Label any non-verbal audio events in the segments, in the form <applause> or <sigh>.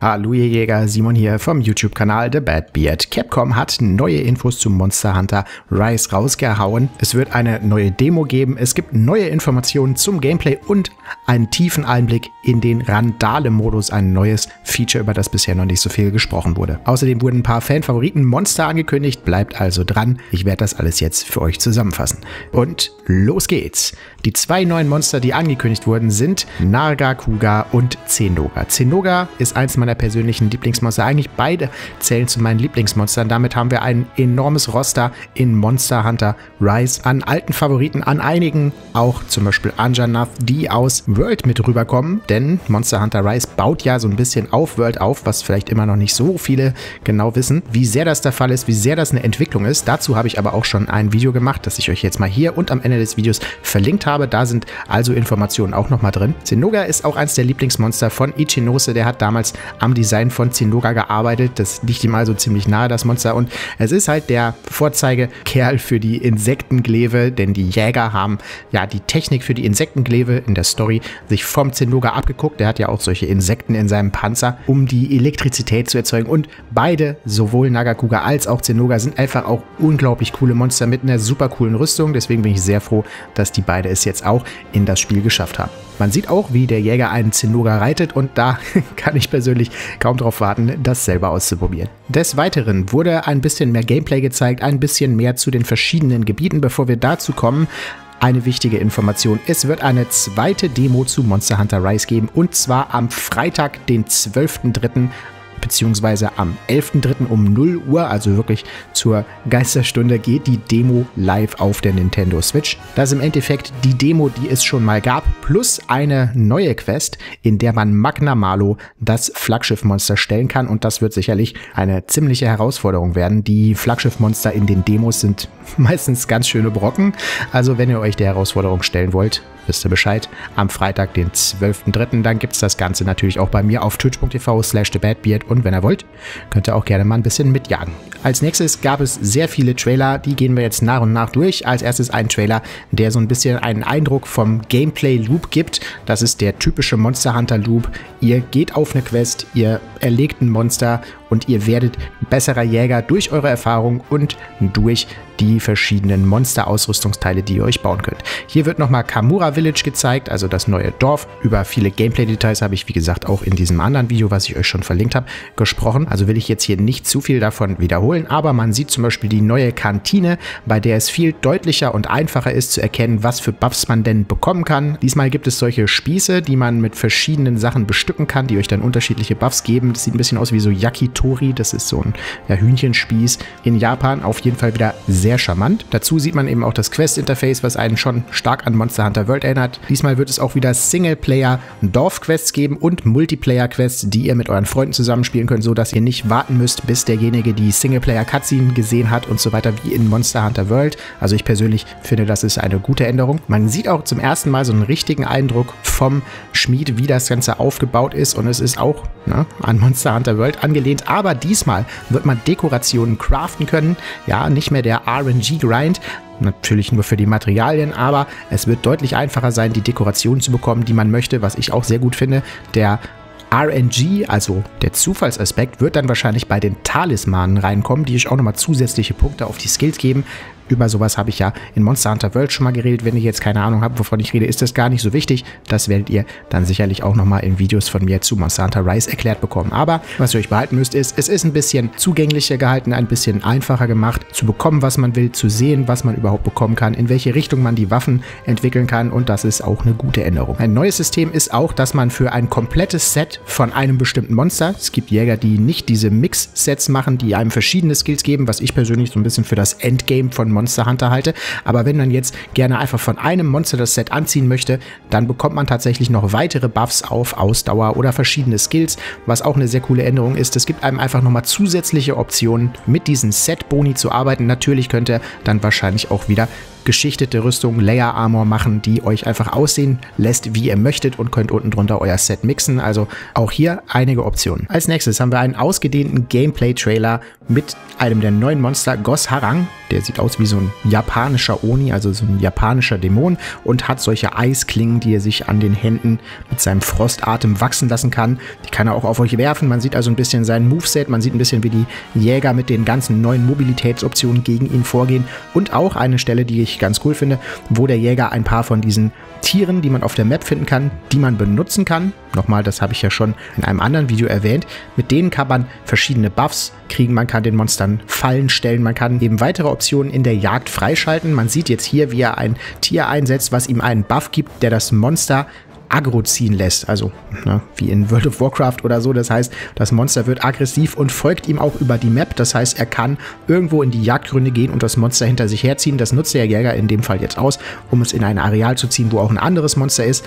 Hallo ihr Jäger, Simon hier vom YouTube-Kanal The Bad Beard. Capcom hat neue Infos zu Monster Hunter Rise rausgehauen. Es wird eine neue Demo geben, es gibt neue Informationen zum Gameplay und einen tiefen Einblick in den Randale-Modus, ein neues Feature, über das bisher noch nicht so viel gesprochen wurde. Außerdem wurden ein paar Fanfavoriten Monster angekündigt, bleibt also dran. Ich werde das alles jetzt für euch zusammenfassen. Und los geht's. Die zwei neuen Monster, die angekündigt wurden, sind Narga Kuga und Zenoga. Zenoga ist eins meiner persönlichen Lieblingsmonster. Eigentlich beide zählen zu meinen Lieblingsmonstern. Damit haben wir ein enormes Roster in Monster Hunter Rise an alten Favoriten, an einigen auch zum Beispiel Anjanath, die aus World mit rüberkommen. Denn Monster Hunter Rise baut ja so ein bisschen auf World auf, was vielleicht immer noch nicht so viele genau wissen. Wie sehr das der Fall ist, wie sehr das eine Entwicklung ist. Dazu habe ich aber auch schon ein Video gemacht, das ich euch jetzt mal hier und am Ende des Videos verlinkt habe. Da sind also Informationen auch nochmal drin. Zenoga ist auch eins der Lieblingsmonster von Ichinose. Der hat damals am Design von Zenoga gearbeitet. Das liegt ihm also ziemlich nahe, das Monster. Und es ist halt der Vorzeigekerl für die Insektenglaive, denn die Jäger haben ja die Technik für die Insektenglaive in der Story sich vom Zenoga abgeguckt. Der hat ja auch solche Insekten in seinem Panzer, um die Elektrizität zu erzeugen. Und beide, sowohl Nagakuga als auch Zenoga, sind einfach auch unglaublich coole Monster mit einer super coolen Rüstung. Deswegen bin ich sehr froh, dass die beide es jetzt auch in das Spiel geschafft haben. Man sieht auch, wie der Jäger einen Zinnoga reitet und da <laughs> kann ich persönlich kaum darauf warten, das selber auszuprobieren. Des Weiteren wurde ein bisschen mehr Gameplay gezeigt, ein bisschen mehr zu den verschiedenen Gebieten. Bevor wir dazu kommen, eine wichtige Information. Es wird eine zweite Demo zu Monster Hunter Rise geben und zwar am Freitag, den 12.03 beziehungsweise am 11.03. um 0 Uhr, also wirklich zur Geisterstunde, geht die Demo live auf der Nintendo Switch. Das ist im Endeffekt die Demo, die es schon mal gab, plus eine neue Quest, in der man Magna Malo, das Flaggschiffmonster, stellen kann. Und das wird sicherlich eine ziemliche Herausforderung werden. Die Flaggschiffmonster in den Demos sind <laughs> meistens ganz schöne Brocken. Also wenn ihr euch der Herausforderung stellen wollt, wisst ihr Bescheid. Am Freitag, den 12.03. Dann gibt es das Ganze natürlich auch bei mir auf twitch.tv slash thebadbeard und wenn ihr wollt, könnt ihr auch gerne mal ein bisschen mitjagen. Als nächstes gab es sehr viele Trailer, die gehen wir jetzt nach und nach durch. Als erstes ein Trailer, der so ein bisschen einen Eindruck vom Gameplay-Loop gibt. Das ist der typische Monster Hunter Loop. Ihr geht auf eine Quest, ihr erlegt ein Monster und ihr werdet besserer Jäger durch eure Erfahrung und durch die verschiedenen Monster-Ausrüstungsteile, die ihr euch bauen könnt. Hier wird nochmal Kamura Village gezeigt, also das neue Dorf. Über viele Gameplay-Details habe ich, wie gesagt, auch in diesem anderen Video, was ich euch schon verlinkt habe, gesprochen. Also will ich jetzt hier nicht zu viel davon wiederholen, aber man sieht zum Beispiel die neue Kantine, bei der es viel deutlicher und einfacher ist zu erkennen, was für Buffs man denn bekommen kann. Diesmal gibt es solche Spieße, die man mit verschiedenen Sachen bestücken kann, die euch dann unterschiedliche Buffs geben. Das sieht ein bisschen aus wie so Yakitori, das ist so ein ja, Hühnchenspieß in Japan. Auf jeden Fall wieder sehr sehr charmant. Dazu sieht man eben auch das Quest-Interface, was einen schon stark an Monster Hunter World erinnert. Diesmal wird es auch wieder Singleplayer-Dorf-Quests geben und Multiplayer-Quests, die ihr mit euren Freunden zusammenspielen könnt, sodass ihr nicht warten müsst, bis derjenige die Singleplayer-Cutscene gesehen hat und so weiter, wie in Monster Hunter World. Also ich persönlich finde, das ist eine gute Änderung. Man sieht auch zum ersten Mal so einen richtigen Eindruck vom Schmied, wie das Ganze aufgebaut ist und es ist auch ne, an Monster Hunter World angelehnt, aber diesmal wird man Dekorationen craften können. Ja, nicht mehr der RNG-Grind, natürlich nur für die Materialien, aber es wird deutlich einfacher sein, die Dekorationen zu bekommen, die man möchte, was ich auch sehr gut finde. Der RNG, also der Zufallsaspekt, wird dann wahrscheinlich bei den Talismanen reinkommen, die euch auch nochmal zusätzliche Punkte auf die Skills geben. Über sowas habe ich ja in Monster Hunter World schon mal geredet. Wenn ihr jetzt keine Ahnung habt, wovon ich rede, ist das gar nicht so wichtig. Das werdet ihr dann sicherlich auch nochmal in Videos von mir zu Monster Hunter Rise erklärt bekommen. Aber was ihr euch behalten müsst, ist, es ist ein bisschen zugänglicher gehalten, ein bisschen einfacher gemacht, zu bekommen, was man will, zu sehen, was man überhaupt bekommen kann, in welche Richtung man die Waffen entwickeln kann und das ist auch eine gute Änderung. Ein neues System ist auch, dass man für ein komplettes Set von einem bestimmten Monster, es gibt Jäger, die nicht diese Mix-Sets machen, die einem verschiedene Skills geben, was ich persönlich so ein bisschen für das Endgame von Monster Hunter halte. Aber wenn man jetzt gerne einfach von einem Monster das Set anziehen möchte, dann bekommt man tatsächlich noch weitere Buffs auf Ausdauer oder verschiedene Skills, was auch eine sehr coole Änderung ist. Es gibt einem einfach nochmal zusätzliche Optionen, mit diesen Set-Boni zu arbeiten. Natürlich könnt ihr dann wahrscheinlich auch wieder geschichtete Rüstung, Layer Armor machen, die euch einfach aussehen lässt, wie ihr möchtet und könnt unten drunter euer Set mixen. Also auch hier einige Optionen. Als nächstes haben wir einen ausgedehnten Gameplay-Trailer mit einem der neuen Monster, Gos Harang. Der sieht aus wie so ein japanischer Oni, also so ein japanischer Dämon und hat solche Eisklingen, die er sich an den Händen mit seinem Frostatem wachsen lassen kann. Die kann er auch auf euch werfen. Man sieht also ein bisschen sein Moveset, man sieht ein bisschen, wie die Jäger mit den ganzen neuen Mobilitätsoptionen gegen ihn vorgehen. Und auch eine Stelle, die ich ganz cool finde, wo der Jäger ein paar von diesen Tieren, die man auf der Map finden kann, die man benutzen kann. Nochmal, das habe ich ja schon in einem anderen Video erwähnt. Mit denen kann man verschiedene Buffs kriegen. Man kann den Monstern Fallen stellen. Man kann eben weitere Optionen in der Jagd freischalten. Man sieht jetzt hier, wie er ein Tier einsetzt, was ihm einen Buff gibt, der das Monster aggro ziehen lässt. Also ne, wie in World of Warcraft oder so. Das heißt, das Monster wird aggressiv und folgt ihm auch über die Map. Das heißt, er kann irgendwo in die Jagdgründe gehen und das Monster hinter sich herziehen. Das nutzt der Jäger in dem Fall jetzt aus, um es in ein Areal zu ziehen, wo auch ein anderes Monster ist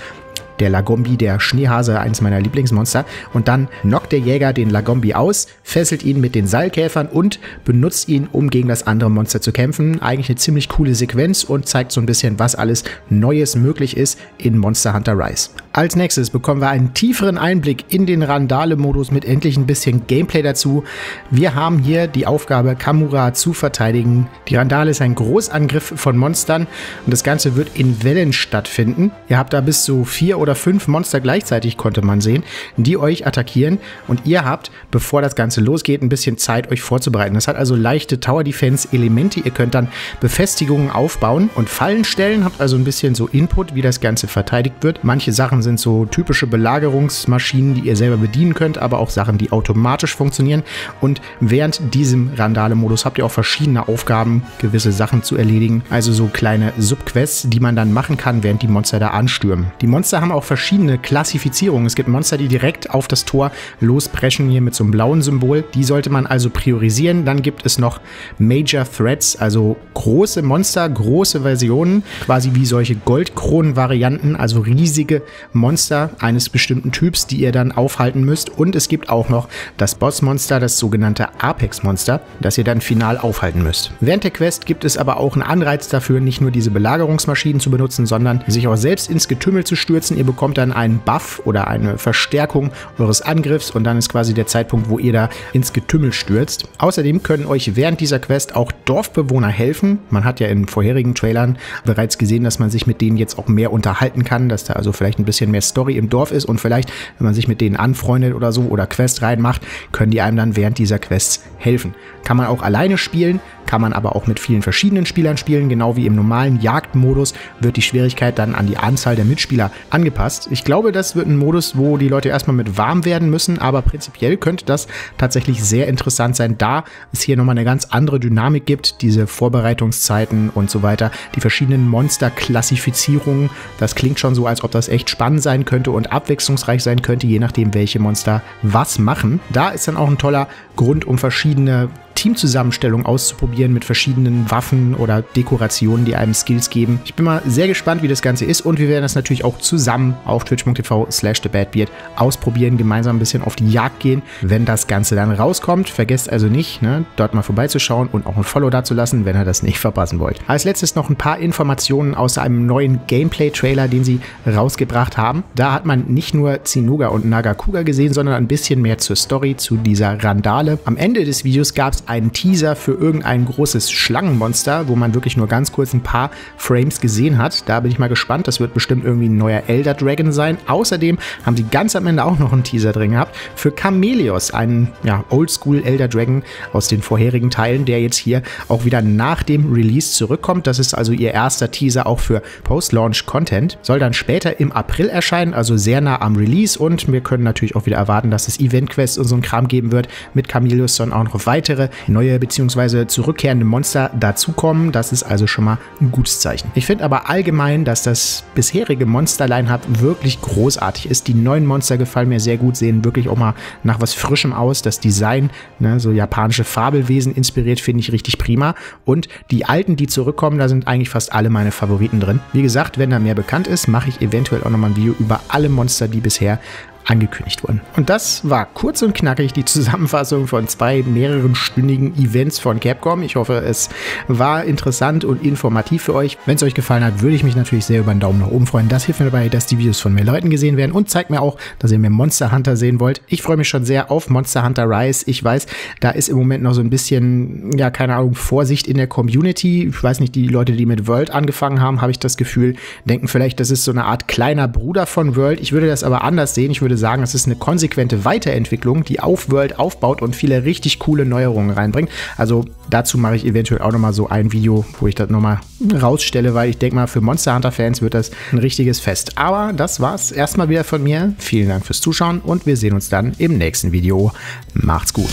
der Lagombi, der Schneehase, eines meiner Lieblingsmonster. Und dann knockt der Jäger den Lagombi aus, fesselt ihn mit den Seilkäfern und benutzt ihn, um gegen das andere Monster zu kämpfen. Eigentlich eine ziemlich coole Sequenz und zeigt so ein bisschen, was alles Neues möglich ist in Monster Hunter Rise. Als nächstes bekommen wir einen tieferen Einblick in den Randale-Modus mit endlich ein bisschen Gameplay dazu. Wir haben hier die Aufgabe, Kamura zu verteidigen. Die Randale ist ein Großangriff von Monstern und das Ganze wird in Wellen stattfinden. Ihr habt da bis zu vier oder fünf Monster gleichzeitig, konnte man sehen, die euch attackieren und ihr habt, bevor das Ganze losgeht, ein bisschen Zeit, euch vorzubereiten. Das hat also leichte Tower-Defense-Elemente. Ihr könnt dann Befestigungen aufbauen und Fallen stellen, habt also ein bisschen so Input, wie das Ganze verteidigt wird. Manche Sachen sind so typische Belagerungsmaschinen, die ihr selber bedienen könnt, aber auch Sachen, die automatisch funktionieren. Und während diesem Randale-Modus habt ihr auch verschiedene Aufgaben, gewisse Sachen zu erledigen. Also so kleine Subquests, die man dann machen kann, während die Monster da anstürmen. Die Monster haben auch verschiedene Klassifizierungen. Es gibt Monster, die direkt auf das Tor lospreschen, hier mit so einem blauen Symbol. Die sollte man also priorisieren. Dann gibt es noch Major Threats, also große Monster, große Versionen, quasi wie solche Goldkronen-Varianten, also riesige Monster eines bestimmten Typs, die ihr dann aufhalten müsst. Und es gibt auch noch das Bossmonster, das sogenannte Apex-Monster, das ihr dann final aufhalten müsst. Während der Quest gibt es aber auch einen Anreiz dafür, nicht nur diese Belagerungsmaschinen zu benutzen, sondern sich auch selbst ins Getümmel zu stürzen. Ihr bekommt dann einen Buff oder eine Verstärkung eures Angriffs und dann ist quasi der Zeitpunkt, wo ihr da ins Getümmel stürzt. Außerdem können euch während dieser Quest auch Dorfbewohner helfen. Man hat ja in vorherigen Trailern bereits gesehen, dass man sich mit denen jetzt auch mehr unterhalten kann, dass da also vielleicht ein bisschen mehr Story im Dorf ist und vielleicht, wenn man sich mit denen anfreundet oder so oder Quest reinmacht, können die einem dann während dieser Quests helfen. Kann man auch alleine spielen, kann man aber auch mit vielen verschiedenen Spielern spielen. Genau wie im normalen Jagdmodus wird die Schwierigkeit dann an die Anzahl der Mitspieler angepasst. Ich glaube, das wird ein Modus, wo die Leute erstmal mit warm werden müssen, aber prinzipiell könnte das tatsächlich sehr interessant sein, da es hier nochmal eine ganz andere Dynamik gibt, diese Vorbereitungszeiten und so weiter, die verschiedenen Monsterklassifizierungen. Das klingt schon so, als ob das echt spannend sein könnte und abwechslungsreich sein könnte, je nachdem, welche Monster was machen. Da ist dann auch ein toller Grund, um verschiedene Teamzusammenstellung auszuprobieren mit verschiedenen Waffen oder Dekorationen, die einem Skills geben. Ich bin mal sehr gespannt, wie das Ganze ist und wir werden das natürlich auch zusammen auf twitch.tv slash thebadbeard ausprobieren, gemeinsam ein bisschen auf die Jagd gehen, wenn das Ganze dann rauskommt. Vergesst also nicht, ne, dort mal vorbeizuschauen und auch ein Follow dazulassen, wenn ihr das nicht verpassen wollt. Als letztes noch ein paar Informationen aus einem neuen Gameplay-Trailer, den sie rausgebracht haben. Da hat man nicht nur Zinuga und Nagakuga gesehen, sondern ein bisschen mehr zur Story, zu dieser Randale. Am Ende des Videos gab es einen Teaser für irgendein großes Schlangenmonster, wo man wirklich nur ganz kurz ein paar Frames gesehen hat. Da bin ich mal gespannt. Das wird bestimmt irgendwie ein neuer Elder Dragon sein. Außerdem haben sie ganz am Ende auch noch einen Teaser drin gehabt für Chameleos, einen ja, Oldschool Elder Dragon aus den vorherigen Teilen, der jetzt hier auch wieder nach dem Release zurückkommt. Das ist also ihr erster Teaser auch für Post-Launch-Content. Soll dann später im April erscheinen, also sehr nah am Release. Und wir können natürlich auch wieder erwarten, dass es Event-Quests und so ein Kram geben wird mit Chameleos, sondern auch noch weitere neue bzw. zurückkehrende Monster dazukommen. Das ist also schon mal ein gutes Zeichen. Ich finde aber allgemein, dass das bisherige Monster-Line-Up wirklich großartig ist. Die neuen Monster gefallen mir sehr gut, sehen wirklich auch mal nach was Frischem aus. Das Design, ne, so japanische Fabelwesen inspiriert, finde ich richtig prima. Und die alten, die zurückkommen, da sind eigentlich fast alle meine Favoriten drin. Wie gesagt, wenn da mehr bekannt ist, mache ich eventuell auch nochmal ein Video über alle Monster, die bisher angekündigt wurden. Und das war kurz und knackig die Zusammenfassung von zwei mehreren stündigen Events von Capcom. Ich hoffe, es war interessant und informativ für euch. Wenn es euch gefallen hat, würde ich mich natürlich sehr über einen Daumen nach oben freuen. Das hilft mir dabei, dass die Videos von mehr Leuten gesehen werden und zeigt mir auch, dass ihr mehr Monster Hunter sehen wollt. Ich freue mich schon sehr auf Monster Hunter Rise. Ich weiß, da ist im Moment noch so ein bisschen, ja, keine Ahnung, Vorsicht in der Community. Ich weiß nicht, die Leute, die mit World angefangen haben, habe ich das Gefühl, denken vielleicht, das ist so eine Art kleiner Bruder von World. Ich würde das aber anders sehen. Ich würde sagen, es ist eine konsequente Weiterentwicklung, die auf World aufbaut und viele richtig coole Neuerungen reinbringt. Also dazu mache ich eventuell auch nochmal so ein Video, wo ich das nochmal rausstelle, weil ich denke mal, für Monster Hunter Fans wird das ein richtiges Fest. Aber das war's erstmal wieder von mir. Vielen Dank fürs Zuschauen und wir sehen uns dann im nächsten Video. Macht's gut.